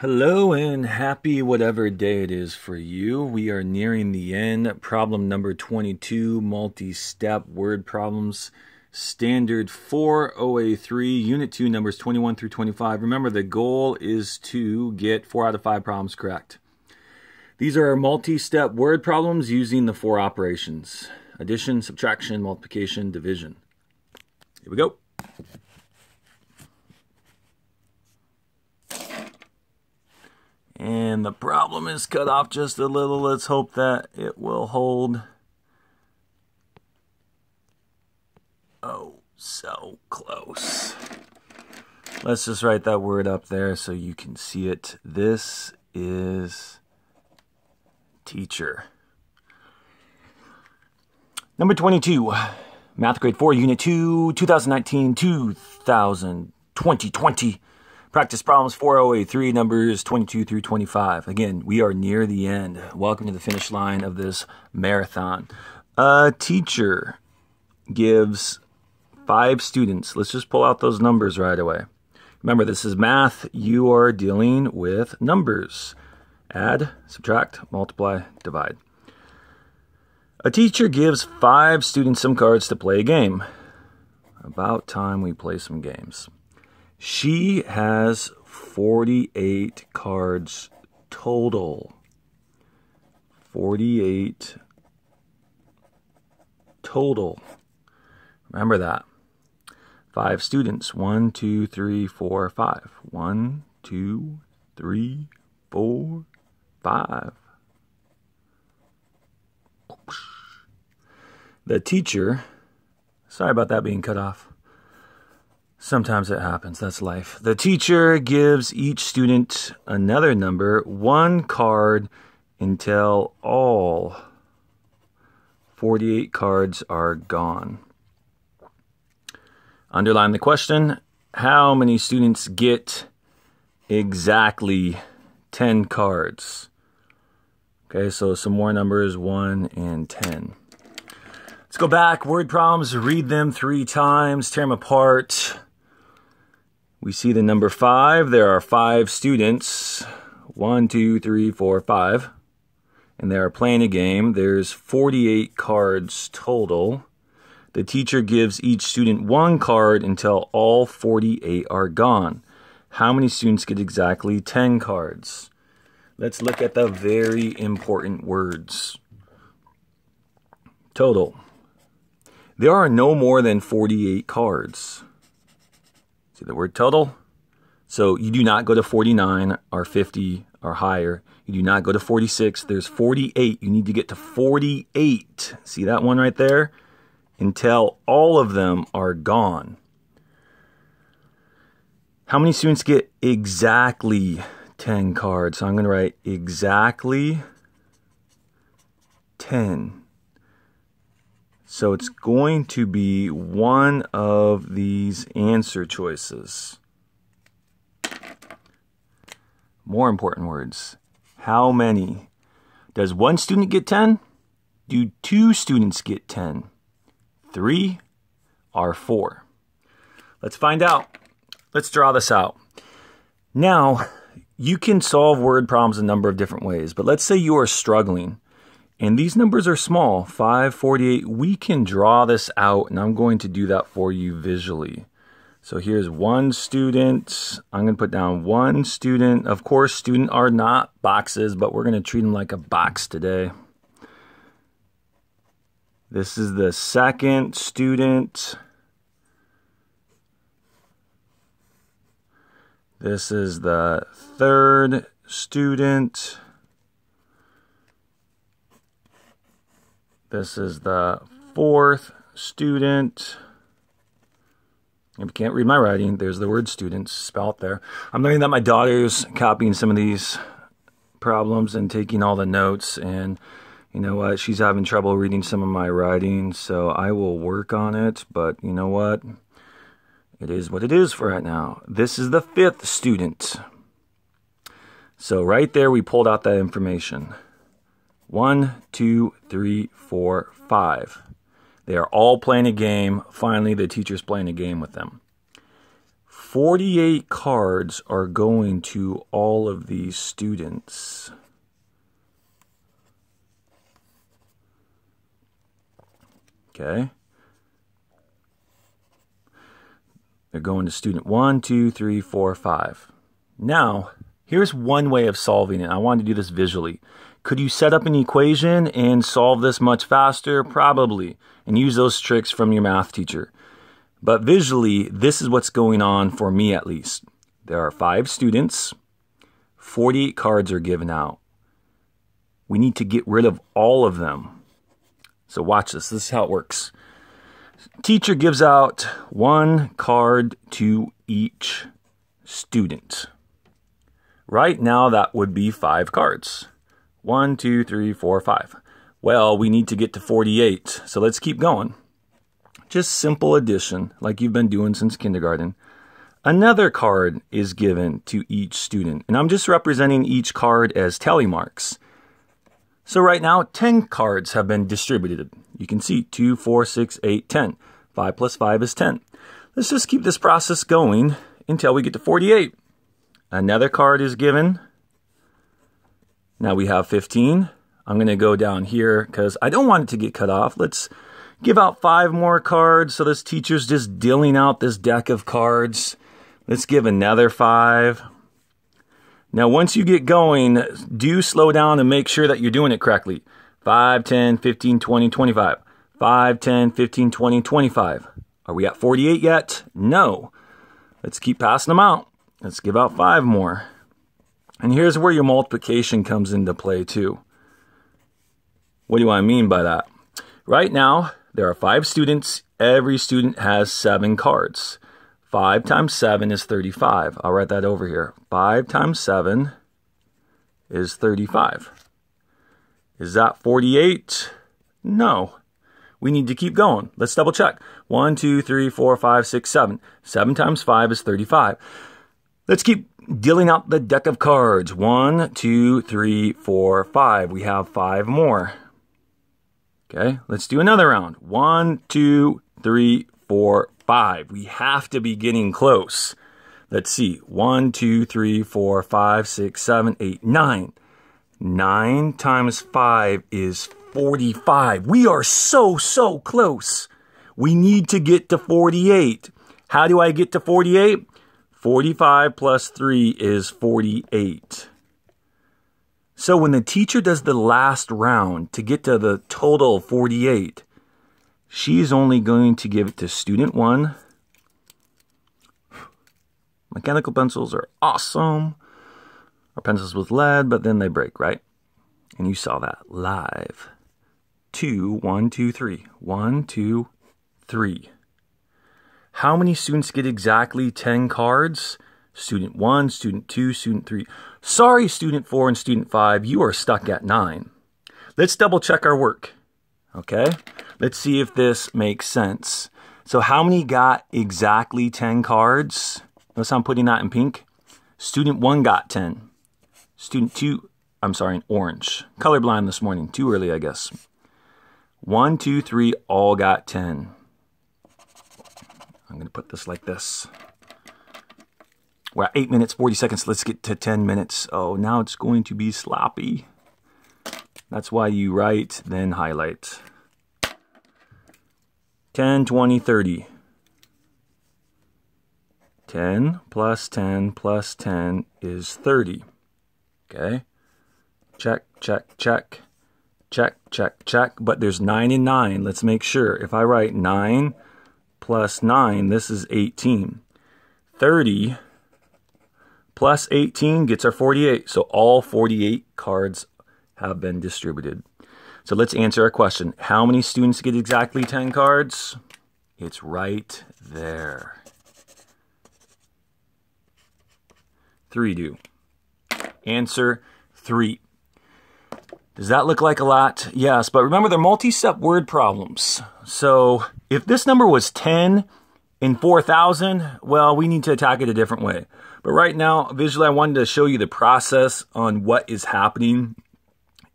Hello and happy whatever day it is for you. We are nearing the end. Problem number 22 multi step word problems. Standard 4 OA3, Unit 2, numbers 21 through 25. Remember, the goal is to get 4 out of 5 problems correct. These are multi step word problems using the four operations addition, subtraction, multiplication, division. Here we go. And the problem is cut off just a little. Let's hope that it will hold. Oh, so close. Let's just write that word up there so you can see it. This is teacher. Number 22, Math Grade 4, Unit 2, 2019 2020 20. Practice problems 4 OA3, numbers 22 through 25. Again, we are near the end. Welcome to the finish line of this marathon. A teacher gives five students. Let's just pull out those numbers right away. Remember, this is math. You are dealing with numbers. Add, subtract, multiply, divide. A teacher gives five students some cards to play a game. About time we play some games. She has 48 cards total. 48 total. Remember that. Five students. One, two, three, four, five. One, two, three, four, five. The teacher, sorry about that being cut off. Sometimes it happens. That's life. The teacher gives each student another number, one card, until all 48 cards are gone. Underline the question How many students get exactly 10 cards? Okay, so some more numbers 1 and 10. Let's go back. Word problems, read them three times, tear them apart. We see the number five. There are five students. One, two, three, four, five. And they are playing a game. There's 48 cards total. The teacher gives each student one card until all 48 are gone. How many students get exactly 10 cards? Let's look at the very important words. Total. There are no more than 48 cards. The word total? So you do not go to 49 or 50 or higher. You do not go to 46. There's 48. You need to get to 48. See that one right there? Until all of them are gone. How many students get exactly 10 cards? So I'm going to write exactly 10. So it's going to be one of these answer choices. More important words. How many? Does one student get 10? Do two students get 10? Three or four? Let's find out. Let's draw this out. Now, you can solve word problems a number of different ways, but let's say you are struggling and these numbers are small, 548. We can draw this out, and I'm going to do that for you visually. So here's one student. I'm going to put down one student. Of course, student are not boxes, but we're going to treat them like a box today. This is the second student. This is the third student. This is the fourth student. If you can't read my writing, there's the word students spelled there. I'm learning that my daughter's copying some of these problems and taking all the notes and you know what? She's having trouble reading some of my writing so i will work on it but you know what? It is what it is for right now. This is the fifth student. So right there we pulled out that information one, two, three, four, five. They are all playing a game. Finally, the teacher's playing a game with them. 48 cards are going to all of these students. Okay. They're going to student one, two, three, four, five. Now, here's one way of solving it. I wanted to do this visually. Could you set up an equation and solve this much faster? Probably. And use those tricks from your math teacher. But visually, this is what's going on for me at least. There are five students, 48 cards are given out. We need to get rid of all of them. So watch this. This is how it works. Teacher gives out one card to each student. Right now, that would be five cards. One, two, three, four, five. Well, we need to get to 48, so let's keep going. Just simple addition, like you've been doing since kindergarten. Another card is given to each student, and I'm just representing each card as tally marks. So right now, 10 cards have been distributed. You can see 2, 4, 6, 8, 10. 5 plus 5 is 10. Let's just keep this process going until we get to 48. Another card is given. Now we have 15. I'm going to go down here because I don't want it to get cut off. Let's give out five more cards. So this teacher's just dealing out this deck of cards. Let's give another five. Now, once you get going, do slow down and make sure that you're doing it correctly. 5, 10, 15, 20, 25. 5, 10, 15, 20, 25. Are we at 48 yet? No. Let's keep passing them out. Let's give out five more. And here's where your multiplication comes into play too. What do I mean by that? Right now, there are five students. Every student has seven cards. 5 times 7 is 35. I'll write that over here. 5 times 7 is 35. Is that 48? No. We need to keep going. Let's double check. 1, 2, 3, 4, 5, 6, 7. 7 times 5 is 35. Let's keep dealing out the deck of cards. 1, 2, 3, 4, 5. We have 5 more. Okay, let's do another round. 1, 2, 3, 4, 5. We have to be getting close. Let's see. 1, 2, 3, 4, 5, 6, 7, 8, 9. 9 times 5 is 45. We are so, so close. We need to get to 48. How do I get to 48? 45 plus 3 is 48. So when the teacher does the last round to get to the total 48, she's only going to give it to student 1. Mechanical pencils are awesome. Or pencils with lead, but then they break, right? And you saw that live two, one, two, three. One, two, three. How many students get exactly 10 cards? Student 1, Student 2, Student 3. Sorry, Student 4 and Student 5, you are stuck at 9. Let's double check our work. Okay? Let's see if this makes sense. So how many got exactly 10 cards? Notice I'm putting that in pink. Student 1 got 10. Student 2, I'm sorry, in orange. Colorblind this morning. Too early, I guess. One, two, three, all got 10. I'm going to put this like this. We're at 8 minutes, 40 seconds. Let's get to 10 minutes. Oh, now it's going to be sloppy. That's why you write, then highlight. 10, 20, 30. 10 plus 10 plus 10 is 30. Okay? Check, check, check. Check, check, check. But there's 9 and 9. Let's make sure. If I write 9 plus 9, this is 18. 30 plus 18 gets our 48. So all 48 cards have been distributed. So let's answer our question. How many students get exactly 10 cards? It's right there. Three do. Answer three. Does that look like a lot? Yes, but remember they're multi-step word problems. So if this number was 10 in 4,000, well, we need to attack it a different way. But right now, visually, I wanted to show you the process on what is happening.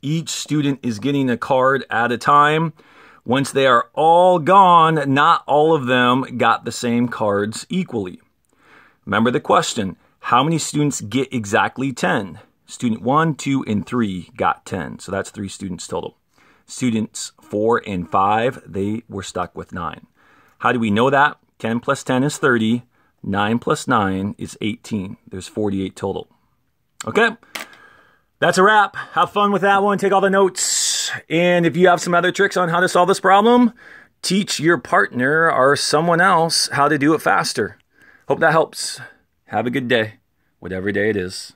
Each student is getting a card at a time. Once they are all gone, not all of them got the same cards equally. Remember the question how many students get exactly 10? Student 1, 2, and 3 got 10. So that's three students total. Students 4 and 5, they were stuck with 9. How do we know that? 10 plus 10 is 30. 9 plus 9 is 18. There's 48 total. Okay, that's a wrap. Have fun with that one. Take all the notes. And if you have some other tricks on how to solve this problem, teach your partner or someone else how to do it faster. Hope that helps. Have a good day, whatever day it is.